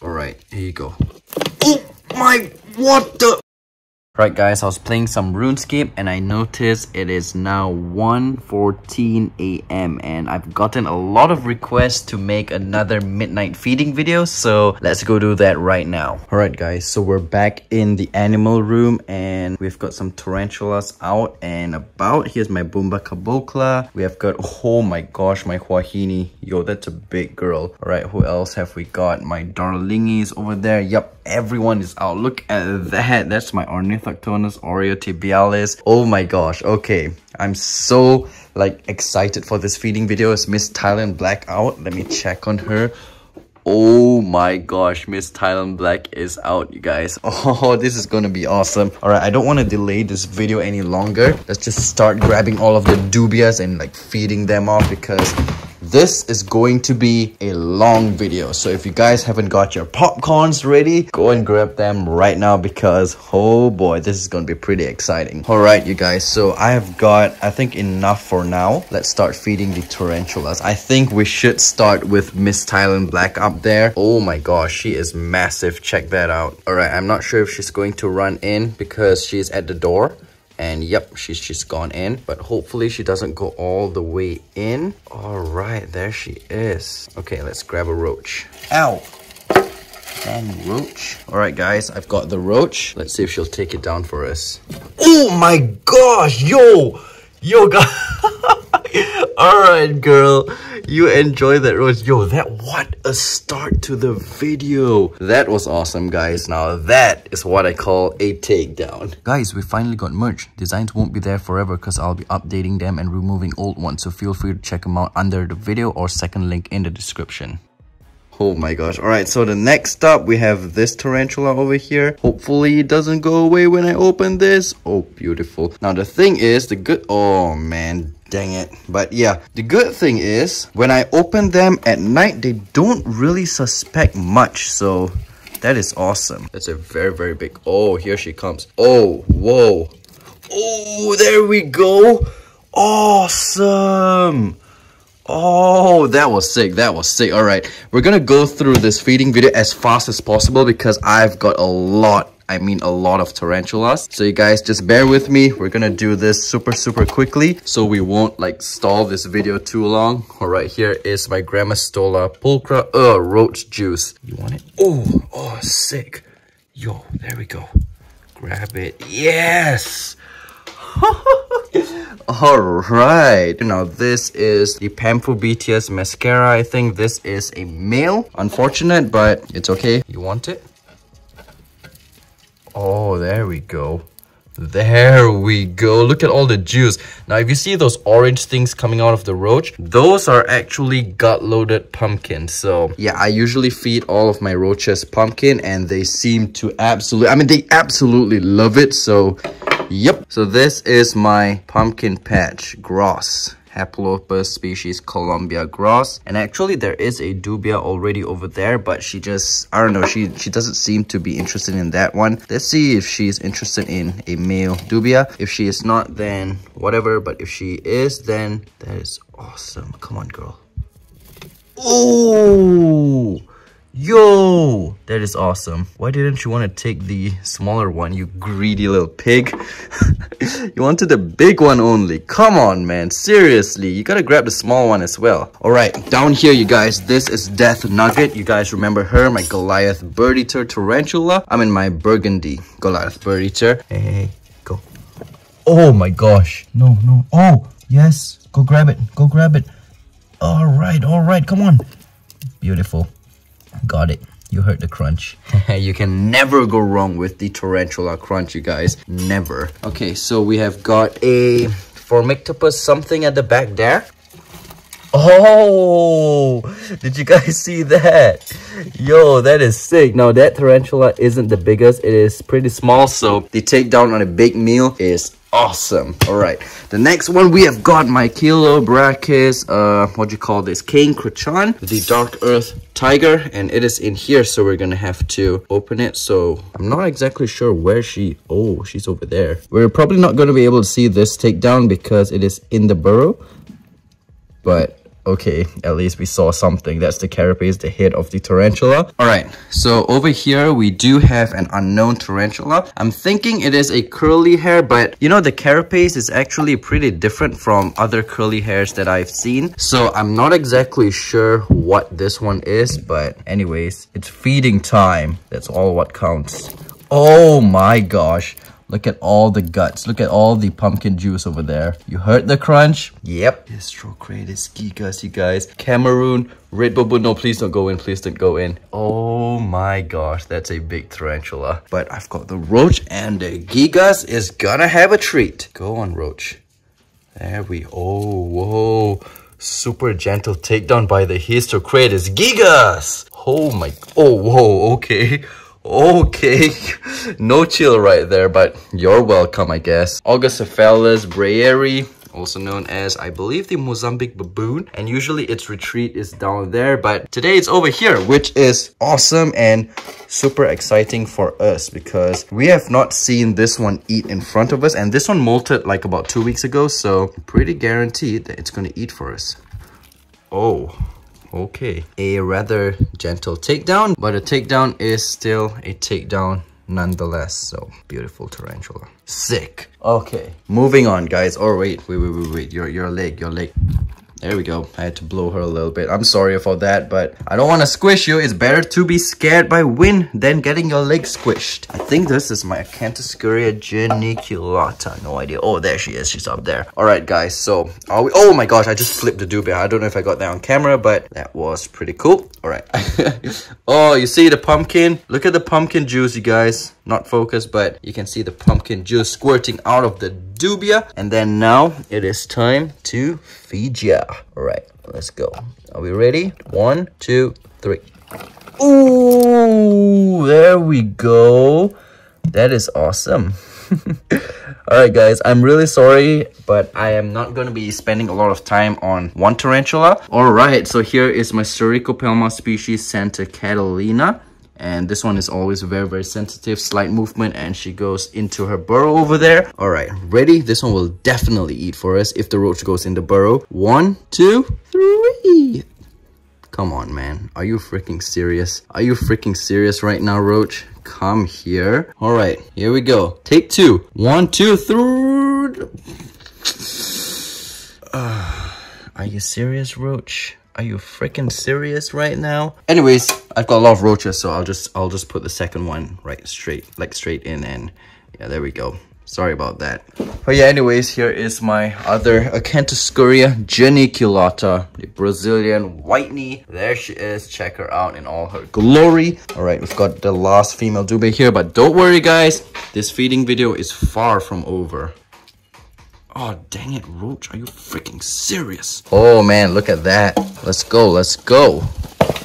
All right, here you go. Oh my, what the? Right guys, I was playing some RuneScape and I noticed it is now 1.14 a.m. and I've gotten a lot of requests to make another midnight feeding video, so let's go do that right now. Alright guys, so we're back in the animal room and we've got some tarantulas out and about. Here's my Bumba Cabocla. We have got, oh my gosh, my Huahini. Yo, that's a big girl. Alright, who else have we got? My Darlingies over there. Yep, everyone is out. Look at that. That's my Ornithoctonus tibialis. Oh my gosh. Okay. I'm so like excited for this feeding video. Is Miss Thailand Black out? Let me check on her. Oh my gosh, Miss Thailand Black is out, you guys. Oh, this is gonna be awesome. Alright, I don't want to delay this video any longer. Let's just start grabbing all of the dubias and like feeding them off because this is going to be a long video. So if you guys haven't got your popcorns ready, go and grab them right now because, oh boy, this is going to be pretty exciting. All right, you guys. So I have got, I think, enough for now. Let's start feeding the tarantulas. I think we should start with Miss Thailand Black up there. Oh my gosh, she is massive. Check that out. All right, I'm not sure if she's going to run in because she's at the door and yep she's just gone in but hopefully she doesn't go all the way in. All right there she is. Okay let's grab a roach. Ow. And roach. All right guys i've got the roach. Let's see if she'll take it down for us. Oh my gosh yo. Yo guys all right girl. You enjoy that rose yo that what a start to the video. That was awesome guys. Now that is what i call a takedown. Guys we finally got merch. Designs won't be there forever because i'll be updating them and removing old ones. So feel free to check them out under the video or second link in the description. Oh my gosh. Alright, so the next up, we have this tarantula over here. Hopefully it doesn't go away when I open this. Oh, beautiful. Now the thing is, the good... Oh man, Dang it. But yeah, the good thing is when I open them at night, they don't really suspect much. So that is awesome. That's a very, very big. Oh, here she comes. Oh, whoa. Oh, there we go. Awesome. Oh, that was sick. That was sick. All right. We're going to go through this feeding video as fast as possible because I've got a lot I mean a lot of tarantulas. So you guys just bear with me. We're gonna do this super, super quickly so we won't like stall this video too long. All right, here is my Grammostola pulchra uh, roach juice. You want it? Oh, oh, sick. Yo, there we go. Grab it. Yes! all right now this is the Pamphobeteus mascara. i think this is a male unfortunate but it's okay you want it Oh, there we go. There we go. Look at all the juice. Now, if you see those orange things coming out of the roach, those are actually gut-loaded pumpkins. So, yeah, I usually feed all of my roaches pumpkin and they seem to absolutely, I mean, they absolutely love it. So, yep. So, this is my pumpkin patch, Gross. Haplopus species Colombia gross. And actually there is a dubia already over there, but she just, I don't know, she, she doesn't seem to be interested in that one. Let's see if she's interested in a male dubia. If she is not, then whatever. But if she is, then that is awesome. Come on, girl. Oh! Yo, that is awesome. Why didn't you want to take the smaller one, you greedy little pig? you wanted the big one only. Come on, man. Seriously, you gotta grab the small one as well. All right, down here, you guys, this is Death Nugget. You guys remember her, my Goliath Bird Eater Tarantula. I'm in my Burgundy Goliath Bird Eater. Hey, hey, go. Oh my gosh. No, no. Oh, yes. Go grab it. Go grab it. All right, all right. Come on. Beautiful. Got it. You heard the crunch. you can never go wrong with the Tarantula crunch, you guys. Never. Okay, so we have got a Phormictopus something at the back there. Oh, did you guys see that? Yo, that is sick. Now, that tarantula isn't the biggest. It is pretty small, so the takedown on a big meal is awesome. All right, the next one we have got my Chilobrachys, uh, what do you call this? Kaeng Krachan, the Dark Earth Tiger, and it is in here, so we're gonna have to open it. So I'm not exactly sure where she, oh, she's over there. We're probably not gonna be able to see this takedown because it is in the burrow, but okay, at least we saw something. That's the carapace, the head of the tarantula. All right, so over here, we do have an unknown tarantula. I'm thinking it is a curly hair, but you know, the carapace is actually pretty different from other curly hairs that I've seen. So I'm not exactly sure what this one is, but anyways, it's feeding time. That's all what counts. Oh my gosh. Look at all the guts. Look at all the pumpkin juice over there. You heard the crunch? Yep. Hysterocrates gigas, you guys. Cameroon, red bubble. No, please don't go in. Please don't go in. Oh my gosh, that's a big tarantula. But I've got the roach and the gigas is gonna have a treat. Go on, roach. There we, oh, whoa. Super gentle takedown by the Hysterocrates gigas. Oh my, oh, whoa, okay. Okay, no chill right there, but you're welcome, I guess. Augacephalus breyeri, also known as, I believe, the Mozambique baboon. And usually its retreat is down there, but today it's over here, which is awesome and super exciting for us because we have not seen this one eat in front of us. And this one molted like about two weeks ago, so pretty guaranteed that it's gonna eat for us. Oh, Okay, a rather gentle takedown, but a takedown is still a takedown nonetheless. So beautiful tarantula. Sick. Okay, moving on, guys. Oh wait, wait, wait, wait, wait. Your your leg, your leg. There we go. I had to blow her a little bit. I'm sorry for that, but I don't want to squish you. It's better to be scared by wind than getting your leg squished. I think this is my Acanthoscurria geniculata. No idea. Oh, there she is. She's up there. All right, guys. So, are we... Oh my gosh, I just flipped the dubia. I don't know if I got that on camera, but that was pretty cool. All right. oh, you see the pumpkin? Look at the pumpkin juice, you guys. Not focused, but you can see the pumpkin juice squirting out of the dubia. And then now it is time to feed ya. All right, let's go. Are we ready? One, two, three. Ooh, there we go. That is awesome. Alright guys, I'm really sorry, but I am not going to be spending a lot of time on one tarantula. Alright, so here is my Sericopelma species Santa Catalina and this one is always very very sensitive slight movement and she goes into her burrow over there. All right ready? This one will definitely eat for us if the roach goes in the burrow. One two three. Come on man. Are you freaking serious? Are you freaking serious right now roach? Come here. All right here we go. Take two. One two three. Uh, are you serious roach are you freaking serious right now? Anyways, I've got a lot of roaches, so I'll just I'll just put the second one right straight, like straight in and yeah, there we go. Sorry about that. But yeah, anyways, here is my other Acanthoscurria geniculata, the Brazilian white knee. There she is. Check her out in all her glory. All right, we've got the last female dubia here, but don't worry, guys. This feeding video is far from over. Oh, dang it, Roach. Are you freaking serious? Oh, man, look at that. Let's go, let's go.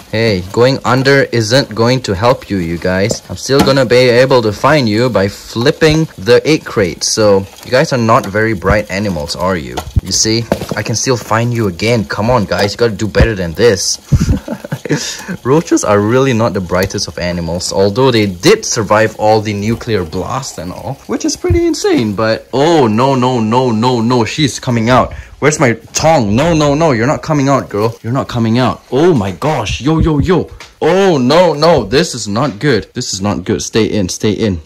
Hey, going under isn't going to help you, you guys. I'm still gonna be able to find you by flipping the egg crate. So, you guys are not very bright animals, are you? You see, I can still find you again. Come on, guys. You gotta do better than this. Roaches are really not the brightest of animals, although they did survive all the nuclear blast and all, which is pretty insane, but oh no, no, no, no, no, she's coming out. Where's my tongue? No, no, no, you're not coming out, girl. You're not coming out. Oh my gosh, yo, yo, yo. Oh no, no, this is not good. This is not good. Stay in, stay in.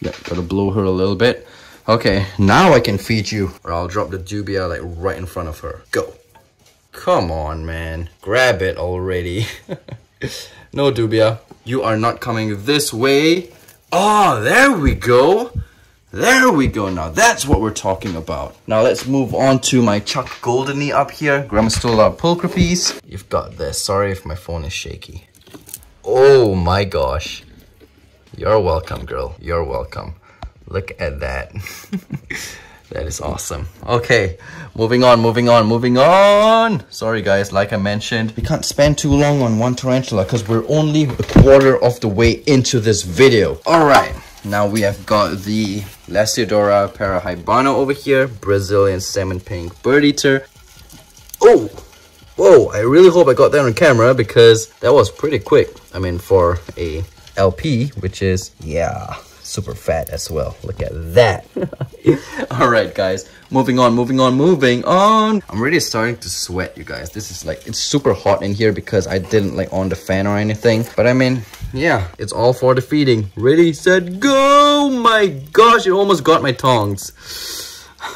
Yeah, gotta blow her a little bit. Okay, now I can feed you. Or I'll drop the dubia like right in front of her. Go. Come on, man. Grab it already. no, Dubia. You are not coming this way. Oh, there we go. There we go now. That's what we're talking about. Now let's move on to my Chuck Goldeny up here. Grandma stole our Grammostola pulchripes. You've got this. Sorry if my phone is shaky. Oh my gosh. You're welcome, girl. You're welcome. Look at that. That is awesome. Okay, moving on, moving on, moving on. Sorry guys, like I mentioned, we can't spend too long on one tarantula because we're only a quarter of the way into this video. All right, now we have got the Lasiodora parahybana over here, Brazilian salmon pink bird eater. Oh, whoa, I really hope I got that on camera because that was pretty quick. I mean, for a LP, which is, yeah, super fat as well. Look at that. All right, guys. Moving on, moving on, moving on. I'm really starting to sweat, you guys. This is like, it's super hot in here because I didn't like on the fan or anything. But I mean, yeah, it's all for the feeding. Ready, set, go! My gosh, it almost got my tongs.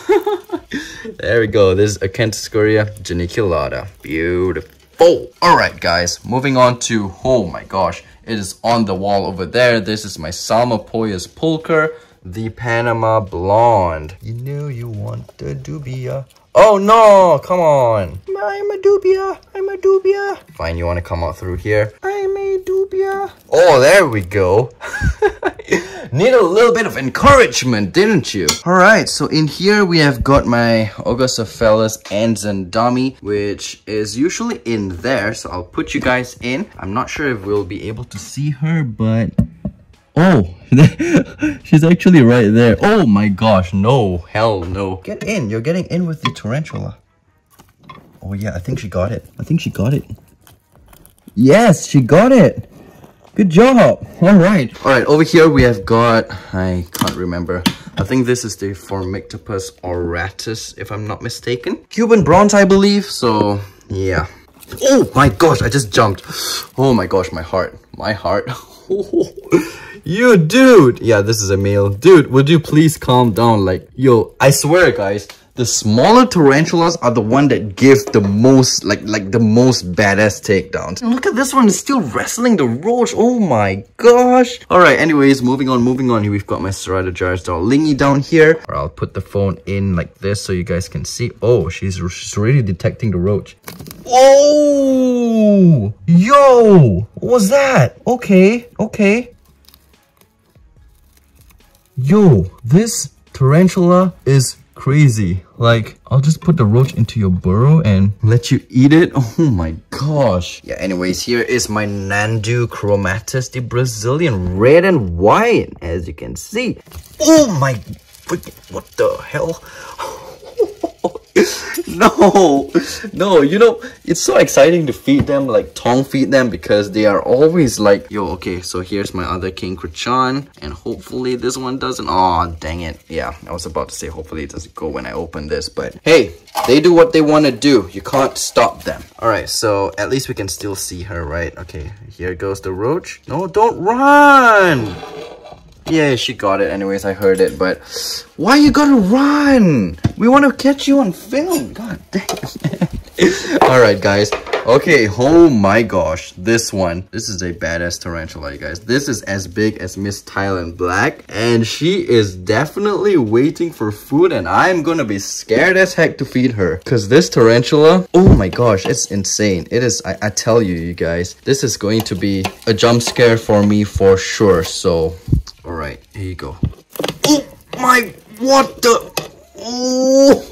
there we go. This is Acanthoscurria geniculata. Beautiful. Alright guys, moving on to, oh my gosh, it is on the wall over there. This is my Psalmopoeus pulcher, the Panama Blonde. You knew you want the dubia. Oh no, come on. I'm a dubia, I'm a dubia. Fine, you want to come out through here? I'm a dubia. Oh, there we go. Need a little bit of encouragement, didn't you? Alright, so in here we have got my Augacephalus ezendami, which is usually in there. So I'll put you guys in. I'm not sure if we'll be able to see her, but... Oh, she's actually right there. Oh my gosh, no, hell no. Get in, you're getting in with the tarantula. Oh yeah, I think she got it. I think she got it. Yes, she got it. Good job. All right. All right, over here we have got, I can't remember. I think this is the Phormictopus auratus, if I'm not mistaken. Cuban bronze, I believe. So, yeah. Oh my gosh, I just jumped. Oh my gosh, my heart. My heart. Oh, you dude. Yeah, this is a male. Dude, would you please calm down? Like, yo, I swear, guys the smaller tarantulas are the one that give the most like like the most badass takedowns. Look at this one it's still wrestling the roach oh my gosh. All right anyways moving on moving on. Here we've got my Ceratogyrus lingy down here. Or i'll put the phone in like this so you guys can see. Oh she's she's already detecting the roach. Oh! Yo! What was that? Okay okay yo this tarantula is crazy. Like, I'll just put the roach into your burrow and let you eat it. Oh my gosh. Yeah, anyways, here is my Nhandu chromatus, the Brazilian red and white, as you can see. Oh my freaking, what the hell? Oh no, no, you know, it's so exciting to feed them, like tongue feed them because they are always like, yo, okay, so here's my other Kaeng Krachan and hopefully this one doesn't, oh, dang it. Yeah, I was about to say hopefully it doesn't go when I open this, but hey, they do what they want to do. You can't stop them. All right, so at least we can still see her, right? Okay, here goes the roach. No, don't run. Yeah, she got it anyways, I heard it, but why you gotta run? We want to catch you on film. God damn Alright, guys. Okay, oh my gosh. This one. This is a badass tarantula, you guys. This is as big as Miss Thailand Black. And she is definitely waiting for food. And I'm gonna be scared as heck to feed her. Because this tarantula, oh my gosh, it's insane. It is, I, I tell you, you guys. This is going to be a jump scare for me for sure. So all right, here you go. Oh my, what the? Oh,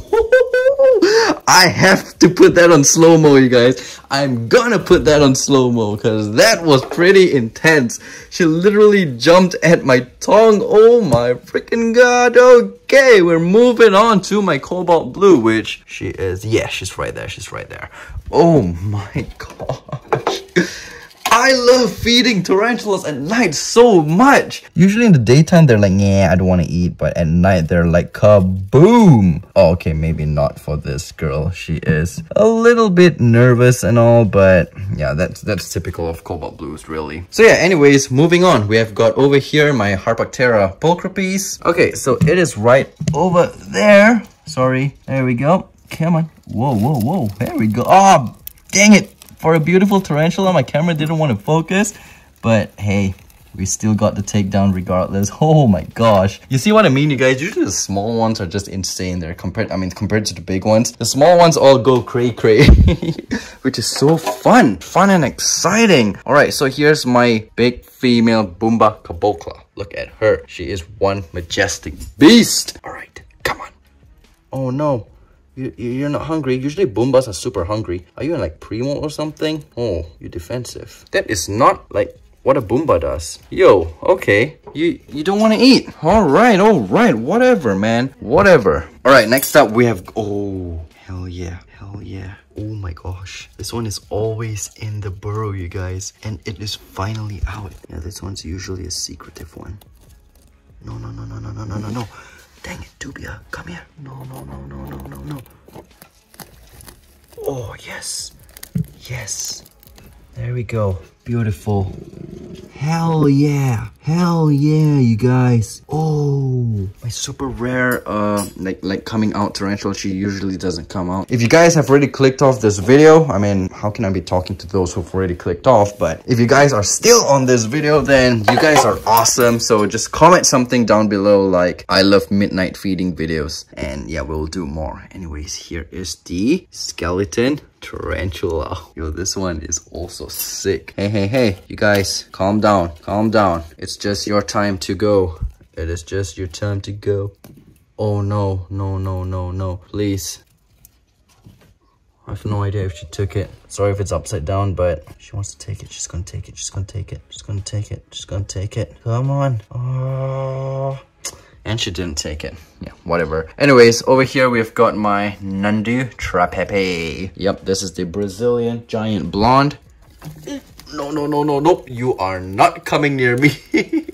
I have to put that on slow-mo, you guys. I'm gonna put that on slow-mo because that was pretty intense. She literally jumped at my tongue. Oh my freaking god. Okay, we're moving on to my cobalt blue, which she is. Yeah, she's right there. She's right there. Oh my gosh. I love feeding tarantulas at night so much. Usually in the daytime, they're like, yeah, I don't want to eat. But at night, they're like, kaboom. Oh, okay, maybe not for this girl. She is a little bit nervous and all, but yeah, that's that's typical of cobalt blues, really. So yeah, anyways, moving on. We have got over here my Harpactira pulchripes. Okay, so it is right over there. Sorry, there we go. Come on. Whoa, whoa, whoa. There we go. Oh, dang it for a beautiful tarantula. My camera didn't want to focus, but hey, we still got the takedown regardless. Oh my gosh. You see what I mean, you guys? Usually the small ones are just insane. They're compared, I mean, compared to the big ones. The small ones all go cray cray, which is so fun. Fun and exciting. All right, so here's my big female Bumba cabocla. Look at her. She is one majestic beast. All right, come on. Oh no. You, you're not hungry. Usually Bumbas are super hungry. Are you in like premolt or something? Oh, you're defensive. That is not like what a Bumba does. Yo, okay. You you don't want to eat. Alright, alright. Whatever, man. Whatever. Alright, next up we have... Oh, hell yeah. Hell yeah. Oh my gosh. This one is always in the burrow, you guys. And it is finally out. Yeah, this one's usually a secretive one. No, no, no, no, no, no, no, no, no. Dang it, Dubia, come here. No, no, no, no, no, no, no. Oh, yes. Yes. There we go. Beautiful. Hell yeah. Hell yeah, you guys. Oh, my super rare, uh, like, like coming out tarantula. She usually doesn't come out. If you guys have already clicked off this video, I mean, how can I be talking to those who've already clicked off? But if you guys are still on this video, then you guys are awesome. So just comment something down below like, I love midnight feeding videos. And yeah, we'll do more. Anyways, here is the skeleton tarantula. Yo, this one is also sick. Hey, hey, hey, you guys, calm down, calm down. It's just your time to go. It is just your time to go. Oh no, no, no, no, no, please. I have no idea if she took it. Sorry if it's upside down, but she wants to take it. She's gonna take it. She's gonna take it. She's gonna take it. She's gonna take it. Come on. Oh. And she didn't take it. Yeah, whatever. Anyways, over here we've got my Nhandu tripepii. Yep, this is the Brazilian giant blonde. No, no, no, no, nope. You are not coming near me.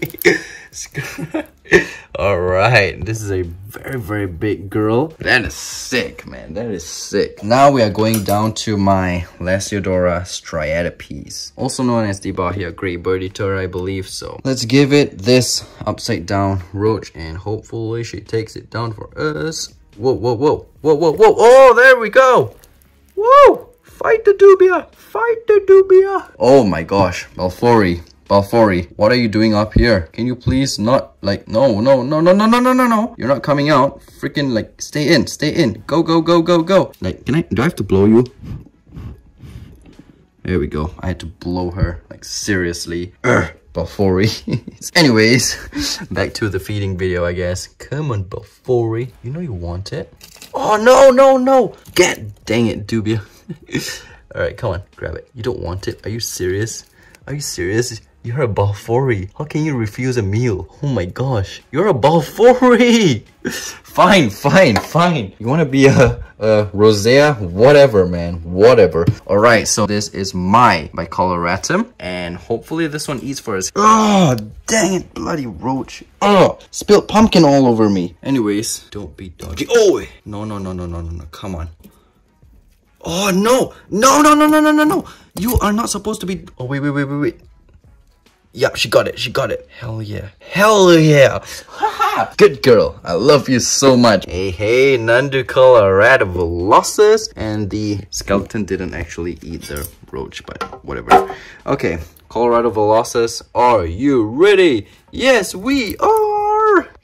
All right, this is a very, very big girl. That is sick, man. That is sick. Now we are going down to my Lasiodora striatipes, also known as the Bahia Great Birditor, I believe so. Let's give it this upside down roach and hopefully she takes it down for us. Whoa, whoa, whoa, whoa, whoa, whoa. Oh, there we go. Whoa. Fight the Dubia! Fight the Dubia! Oh my gosh, Balfouri. Balfouri, what are you doing up here? Can you please not, like, no, no, no, no, no, no, no, no, no. You're not coming out. Freaking, like, stay in, stay in. Go, go, go, go, go. Like, can I, do I have to blow you? There we go. I had to blow her, like, seriously. Urgh. Balfouri. Anyways, back to the feeding video, I guess. Come on, Balfouri. You know you want it. Oh, no, no, no. Get, dang it, Dubia. All right, come on, grab it. You don't want it. Are you serious? Are you serious? You're a Balfouri. How can you refuse a meal? Oh my gosh. You're a Balfouri. fine, fine, fine. You want to be a, a Rosea? Whatever, man. Whatever. Alright, so this is my bicoloratum. And hopefully this one eats for us. Oh, dang it. Bloody roach. Ah, oh, spilled pumpkin all over me. Anyways, don't be dodgy. Oh, no, no, no, no, no, no, no. Come on. Oh, no. No, no, no, no, no, no, no. You are not supposed to be... Oh, wait, wait, wait, wait, wait. Yep, she got it. She got it. Hell yeah. Hell yeah. Good girl. I love you so much. Hey, hey, Nhandu coloratovillosus. And the skeleton didn't actually eat the roach, but whatever. Okay, Coloratovillosus, are you ready? Yes, we are!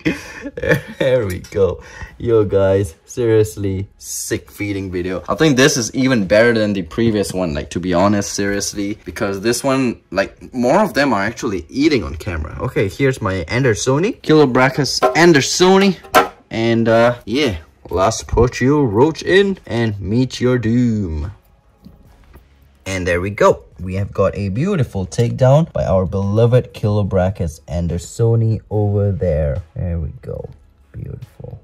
there we go. Yo guys, seriously, sick feeding video. I think this is even better than the previous one, like to be honest, seriously. Because this one, like, more of them are actually eating on camera. Okay, here's my Andersoni, Chilobrachys Andersoni. And uh, yeah, let's put your roach in and meet your doom. And there we go. We have got a beautiful takedown by our beloved Chilobrachys Andersoni over there. There we go. Beautiful.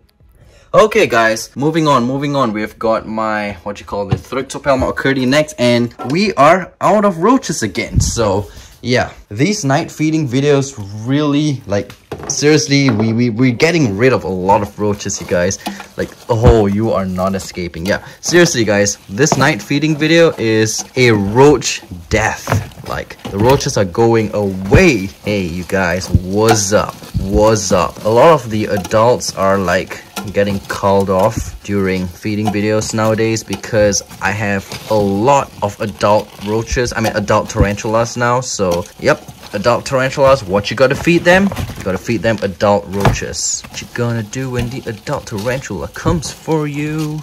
Okay, guys, moving on, moving on. We've got my, what you call the Thrixopelma ockerti next, and we are out of roaches again. So, yeah, these night feeding videos really, like, seriously, we, we, we're getting rid of a lot of roaches, you guys. Like, oh, you are not escaping. Yeah, seriously, guys, this night feeding video is a roach death. Like, the roaches are going away. Hey, you guys, what's up? What's up? A lot of the adults are like getting called off during feeding videos nowadays because I have a lot of adult roaches, I mean adult tarantulas now, so yep, adult tarantulas, what you gotta feed them? You gotta feed them adult roaches. What you gonna do when the adult tarantula comes for you?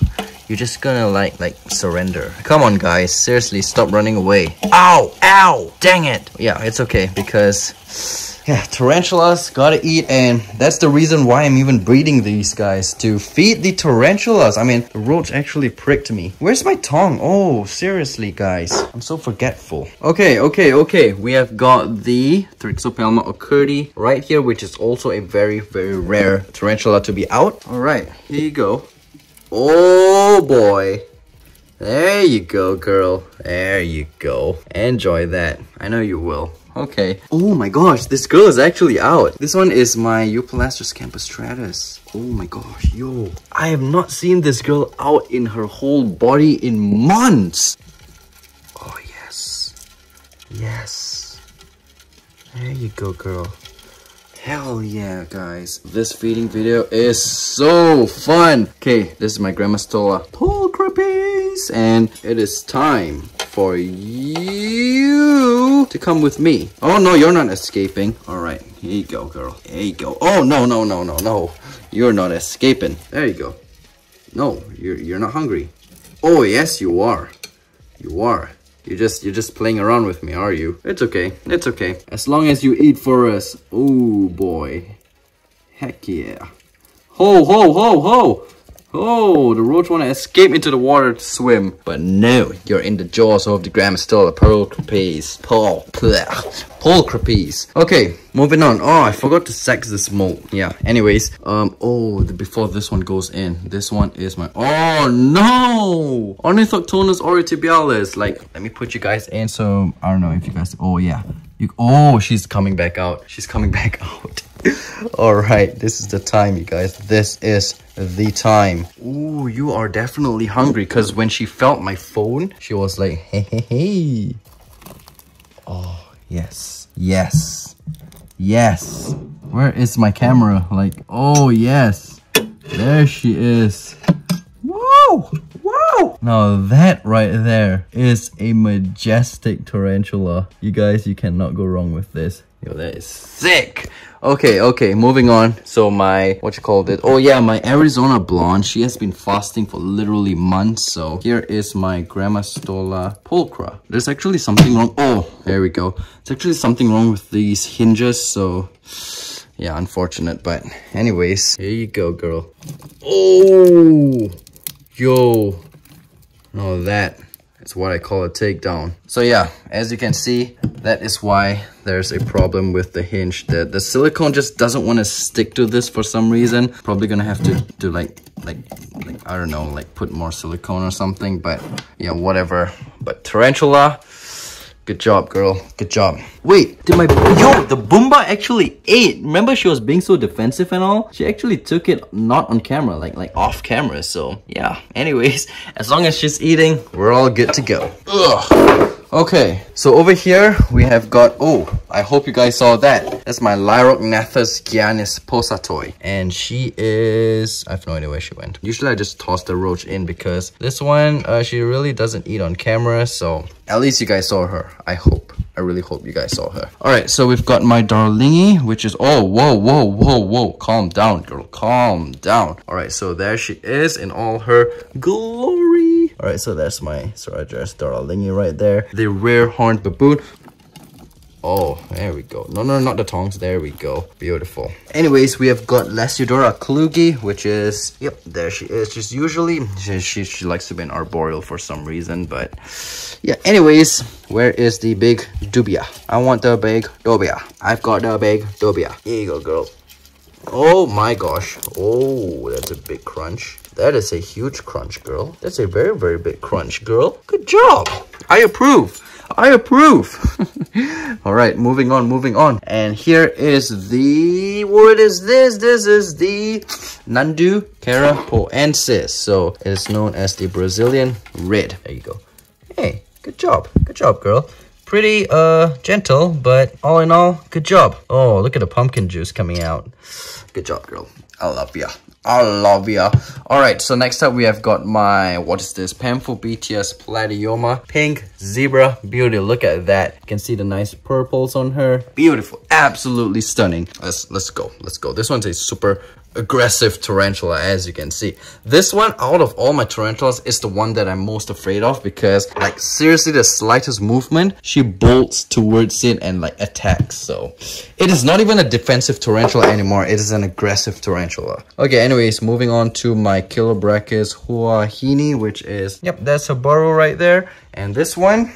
You're just gonna like, like, surrender. Come on guys, seriously, stop running away. Ow! Ow! Dang it! Yeah, it's okay because yeah, tarantulas gotta eat, and that's the reason why I'm even breeding these guys, to feed the tarantulas. I mean, the roach actually pricked me. Where's my tongue? Oh, seriously, guys. I'm so forgetful. Okay, okay, okay. We have got the Thrixopelma ockerti right here, which is also a very, very rare tarantula to be out. All right, here you go. Oh, boy. There you go, girl. There you go. Enjoy that. I know you will. Okay. Oh my gosh, this girl is actually out. This one is my Eupalaestrus campestratus. Oh my gosh, yo. I have not seen this girl out in her whole body in months. Oh, yes. Yes. There you go, girl. Hell yeah, guys. This feeding video is so fun. Okay, this is my Grammostola crappies! and it is time for you to come with me. Oh, no, you're not escaping. All right, here you go, girl. Here you go. Oh, no, no, no, no, no. You're not escaping. There you go. No, you're, you're not hungry. Oh, yes, you are. You are. You're just you're just playing around with me, are you? It's okay. It's okay. As long as you eat for us. Oh boy. Heck yeah. Ho ho ho ho! Oh, the roach want to escape into the water to swim. But no, you're in the jaws of the Grammostola Pulchripes. Paul. Pulchripes. Okay, moving on. Oh, I forgot to sex this mold. Yeah, anyways. Um, oh, the, before this one goes in, this one is my... Oh, no! Ornithoctonus aureotibialis. Like, let me put you guys in so... I don't know if you guys... Oh, yeah. You, oh, she's coming back out. She's coming back out. All right, this is the time, you guys. This is the time. Ooh, you are definitely hungry because when she felt my phone, she was like, hey, hey, hey. Oh, yes, yes, yes. Where is my camera? Like, oh, yes. There she is. Whoa. Now that right there is a majestic tarantula. You guys, you cannot go wrong with this. Yo, that is sick. Okay, okay, moving on. So my, what you call it? Oh yeah, my Arizona blonde. She has been fasting for literally months. So here is my Grammostola pulchra. There's actually something wrong. Oh, there we go. There's actually something wrong with these hinges. So yeah, unfortunate. But anyways, here you go, girl. Oh, yo. No, that is what I call a takedown. So yeah, as you can see, that is why there's a problem with the hinge. The, the silicone just doesn't want to stick to this for some reason. Probably gonna have to do like, like, like, I don't know, like put more silicone or something, but yeah, whatever. But Tarantula, Good job, girl. Good job. Wait, did my... Yo, the Bumba actually ate. Remember she was being so defensive and all? She actually took it not on camera, like like off camera. So, yeah. Anyways, as long as she's eating, we're all good to go. Ugh. Okay, so over here we have got, oh, I hope you guys saw that. That's my Lyrognathus giannisposatoi. And she is, I have no idea where she went. Usually I just toss the roach in because this one, uh, she really doesn't eat on camera. So at least you guys saw her, I hope. I really hope you guys saw her. All right, so we've got my Darlingi, which is, oh, whoa, whoa, whoa, whoa. Calm down, girl, calm down. All right, so there she is in all her glory. All right, so that's my Psorigeras Darlingi right there. The rare horned baboon. Oh, there we go. No, no, not the tongs. There we go. Beautiful. Anyways, we have got Lasiodora klugi, which is, yep, there she is. She's usually, she, she, she likes to be an arboreal for some reason, but yeah. Anyways, where is the big dubia? I want the big dubia. I've got the big dubia. Here you go, girl. Oh my gosh. Oh, that's a big crunch. That is a huge crunch, girl. That's a very, very big crunch, girl. Good job. I approve. I approve. All right, moving on, moving on. And here is the, what is this? This is the Nhandu carapoensis. So it is known as the Brazilian red. There you go. Hey, good job. Good job, girl. Pretty uh gentle, but all in all, good job. Oh, look at the pumpkin juice coming out. Good job, girl. I love ya. I love ya. Alright, so next up we have got my, what is this? Pamphobeteus platyomma. Pink zebra beauty. Look at that. You can see the nice purples on her. Beautiful. Absolutely stunning. Let's, let's go. Let's go. This one's a super aggressive tarantula as you can see. This one out of all my tarantulas is the one that i'm most afraid of because like seriously the slightest movement she bolts towards it and like attacks so. It is not even a defensive tarantula anymore. It is an aggressive tarantula. Okay anyways moving on to my Chilobrachys huahini which is yep that's a burrow right there. And this one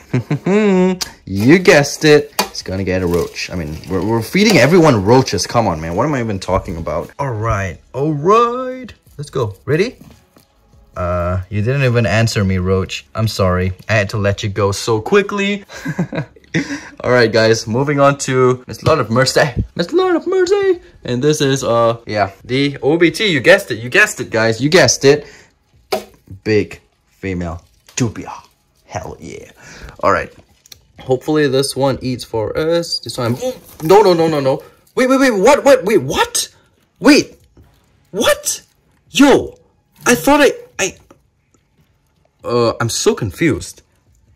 you guessed it it's gonna get a roach. I mean, we're, we're feeding everyone roaches. Come on, man. What am I even talking about? All right. All right. Let's go. Ready? Uh, you didn't even answer me, Roach. I'm sorry. I had to let you go so quickly. Alright guys, moving on to Miss Lord of Mercy. Miss Lord of Mercy! And this is, uh, yeah, the OBT. You guessed it, you guessed it guys, you guessed it. Big female dubia. Hell yeah. Alright. Hopefully this one eats for us. This one, no, no, no, no, no. Wait, wait, wait, what, what, wait, what? Wait, what? Yo, I thought I, I, uh, I'm so confused.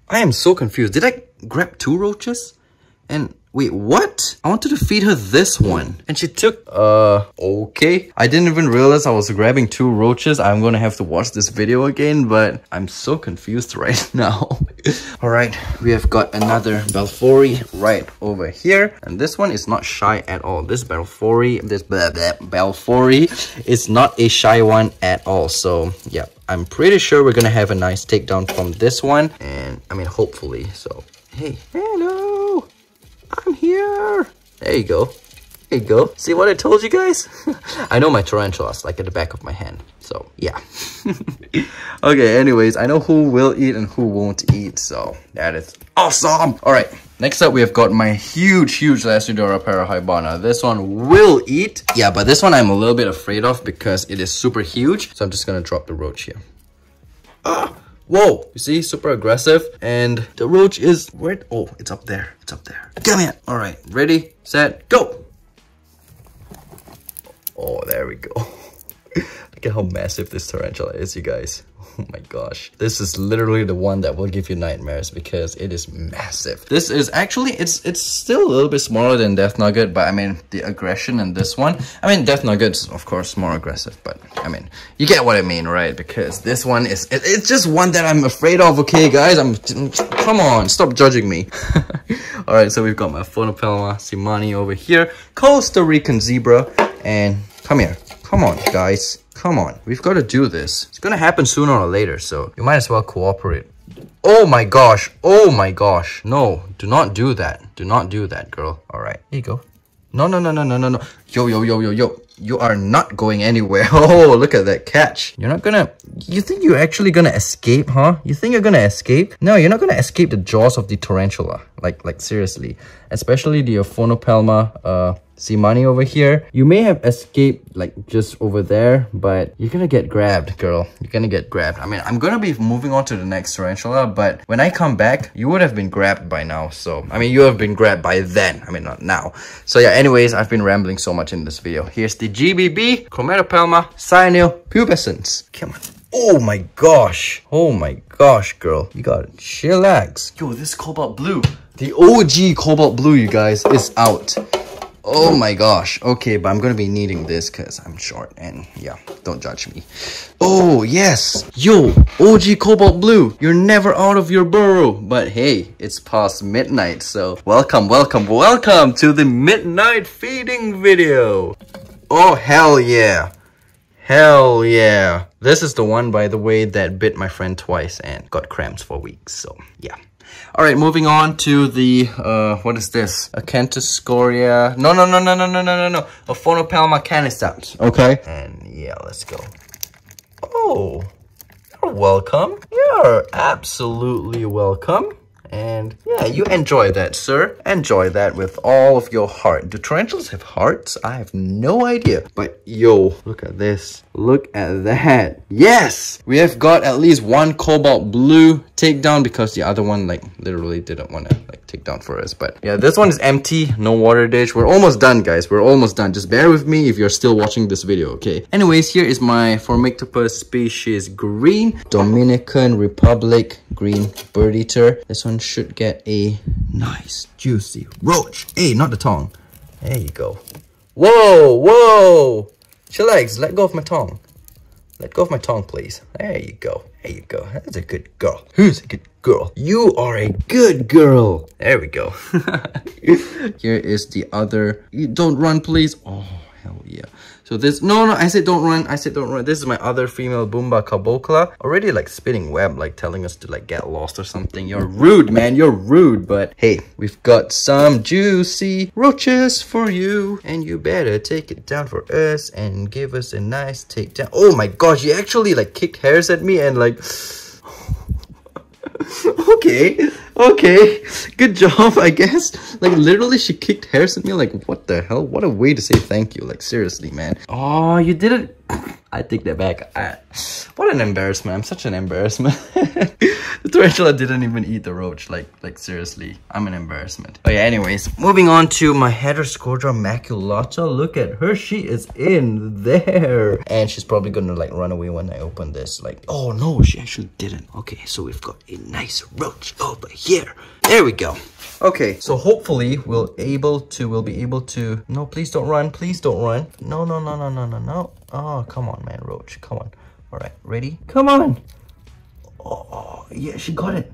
I am so confused. Did I grab two roaches? And wait, what? I wanted to feed her this one. And she took, uh, okay. I didn't even realize I was grabbing two roaches. I'm gonna have to watch this video again, but I'm so confused right now. All right, we have got another Balfouri right over here. And this one is not shy at all. This Balfouri, this blah, blah, Balfouri is not a shy one at all. So yeah, I'm pretty sure we're gonna have a nice takedown from this one. And I mean, hopefully, so hey, hello. I'm here. There you go. There you go. See what I told you guys? I know my tarantulas like at the back of my hand. So yeah. okay, anyways, I know who will eat and who won't eat. So that is awesome. All right. Next up, we have got my huge, huge Lasiodora parahybana. This one will eat. Yeah, but this one I'm a little bit afraid of because it is super huge. So I'm just gonna drop the roach here. Ah! Whoa, you see, super aggressive. And the roach is, where? Oh, it's up there, it's up there. Come here. All right, ready, set, go. Oh, there we go. Look at how massive this tarantula is, you guys. Oh my gosh. This is literally the one that will give you nightmares because it is massive. This is actually, it's it's still a little bit smaller than Death Nugget, but I mean, the aggression in this one, I mean, Death Nugget's of course more aggressive, but I mean, you get what I mean, right? Because this one is, it, it's just one that I'm afraid of, okay guys? I'm, come on, stop judging me. Alright, so we've got my Phonopelma seemanni over here, Costa Rican zebra, and come here, come on guys. Come on, we've got to do this. It's gonna happen sooner or later, so you might as well cooperate. Oh my gosh, oh my gosh. No, do not do that. Do not do that, girl. All right, here you go. No, no, no, no, no, no, no. Yo, yo, yo, yo, yo. You are not going anywhere. Oh, look at that catch. You're not gonna... You think you're actually gonna escape, huh? You think you're gonna escape? No, you're not gonna escape the jaws of the tarantula. Like, like seriously. Especially the Phonopelma, uh, Seemanni over here. You may have escaped like just over there, but you're gonna get grabbed, girl. You're gonna get grabbed. I mean, I'm gonna be moving on to the next tarantula, but when I come back, you would have been grabbed by now. So, I mean, you have been grabbed by then. I mean, not now. So yeah, anyways, I've been rambling so much in this video. Here's the GBB, Chromatopelma, Cyanil, Pubescens. Come on. Oh my gosh. Oh my gosh, girl. You got it. Chillax. Yo, this cobalt blue. The OG cobalt blue, you guys, is out. Oh my gosh. Okay, but I'm gonna be needing this because I'm short and yeah, don't judge me. Oh, yes. Yo, OG Cobalt Blue. You're never out of your burrow. But hey, it's past midnight. So welcome, welcome, welcome to the midnight feeding video. Oh, hell yeah. Hell yeah. This is the one, by the way, that bit my friend twice and got cramps for weeks. So yeah. All right, moving on to the, uh, what is this? Acanthoscurria. No, no, no, no, no, no, no, no, no. Aphonopelma canescens. Okay. And yeah, let's go. Oh, you're welcome. You're absolutely welcome. And yeah, you enjoy that, sir. Enjoy that with all of your heart. Do tarantulas have hearts? I have no idea. But yo, look at this. Look at that. Yes! We have got at least one cobalt blue takedown because the other one like literally didn't want to like take down for us. But yeah, this one is empty. No water dish. We're almost done, guys. We're almost done. Just bear with me if you're still watching this video, okay? Anyways, here is my Phormictopus species green. Dominican Republic green bird eater. This one should get a nice juicy roach. Hey, not the tongue. There you go. Whoa, whoa. Chillax, let go of my tongue. Let go of my tongue, please. There you go. There you go. That's a good girl. Who's a good girl? You are a good girl. There we go. Here is the other. You don't run, please. Oh, hell yeah. So this, no, no, I said don't run. I said don't run. This is my other female Bumba Cabocla. Already like spinning web, like telling us to like get lost or something. You're rude, man. You're rude. But hey, we've got some juicy roaches for you. And you better take it down for us and give us a nice takedown. Oh my gosh, you actually like kicked hairs at me and like... okay okay, good job, I guess. Like, literally, she kicked hairs at me. Like, what the hell? What a way to say thank you. Like, seriously, man. Oh, you did it. I take that back. I, what an embarrassment. I'm such an embarrassment. the tarantula didn't even eat the roach. Like, like seriously, I'm an embarrassment. But yeah, anyways, moving on to my Heteroscodra maculata. Look at her. She is in there. And she's probably gonna like run away when I open this. Like, oh no, she actually didn't. Okay, so we've got a nice roach over here. There we go. Okay, so hopefully we'll able to, we'll be able to, no, please don't run, please don't run. No, no, no, no, no, no, no. Oh, come on, man, Roach, come on. All right, ready? Come on. Oh, yeah, she got it.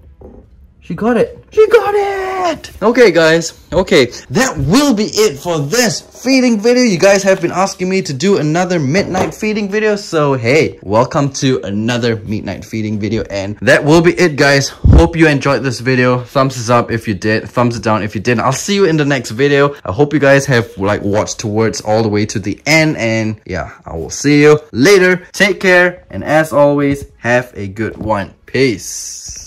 She got it. She got it. Okay, guys. Okay, that will be it for this feeding video. You guys have been asking me to do another midnight feeding video. So, hey, welcome to another midnight feeding video. And that will be it, guys. Hope you enjoyed this video. Thumbs up if you did. Thumbs it down if you didn't. I'll see you in the next video. I hope you guys have like watched towards all the way to the end. And yeah, I will see you later. Take care. And as always, have a good one. Peace.